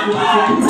Água!